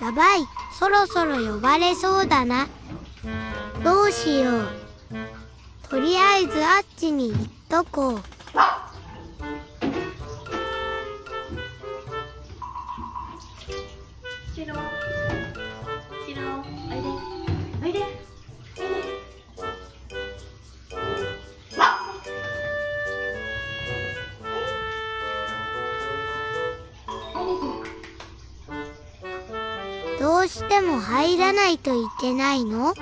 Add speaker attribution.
Speaker 1: やばい。そろそろ呼ばれそうだな。どうしよう。とりあえずあっちに行っとこう。
Speaker 2: シ
Speaker 1: どうしても入らないといけないの？